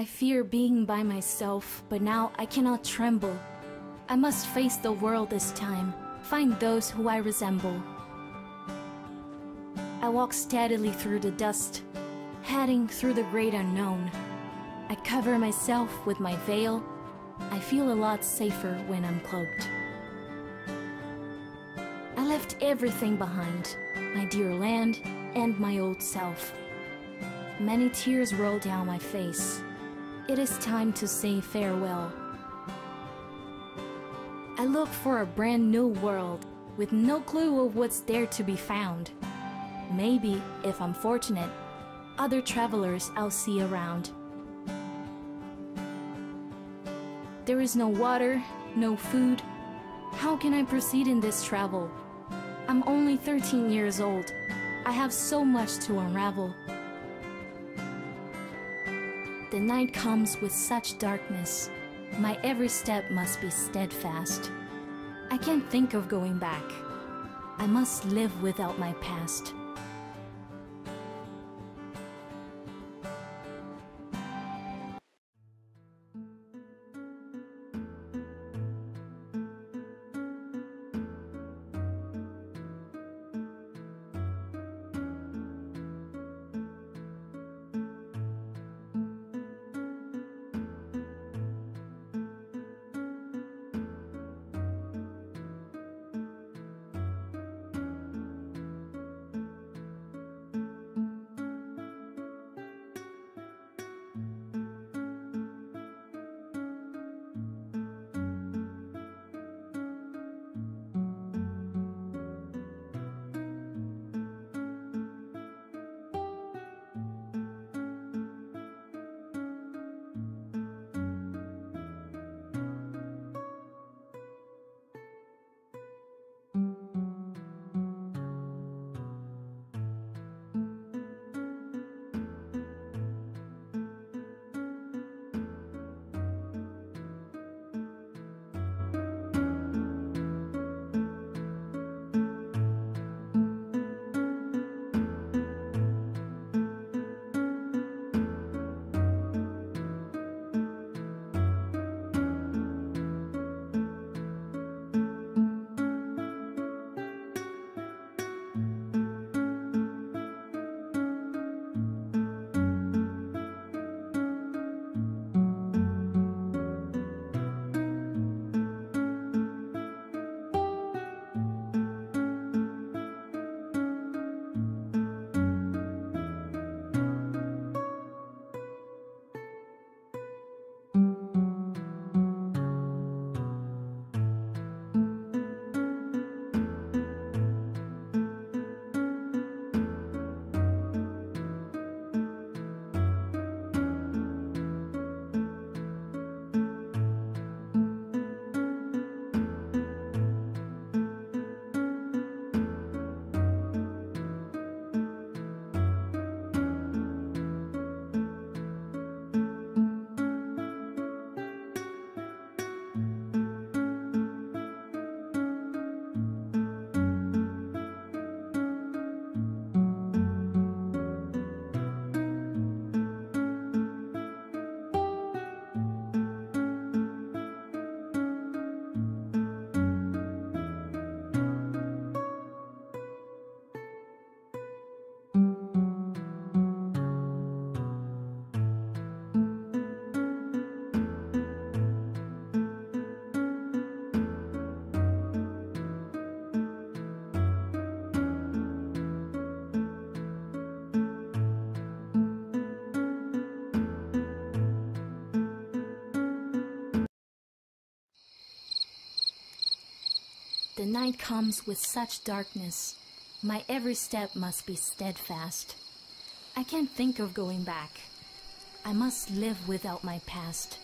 I fear being by myself, but now I cannot tremble. I must face the world this time, find those who I resemble. I walk steadily through the dust, heading through the great unknown. I cover myself with my veil. I feel a lot safer when I'm cloaked. I left everything behind, my dear land and my old self. Many tears roll down my face. It is time to say farewell. I look for a brand new world with no clue of what's there to be found. Maybe, if I'm fortunate, other travelers I'll see around. There is no water, no food. How can I proceed in this travel? I'm only 13 years old. I have so much to unravel. The night comes with such darkness. My every step must be steadfast. I can't think of going back. I must live without my past. The night comes with such darkness. My every step must be steadfast. I can't think of going back. I must live without my past.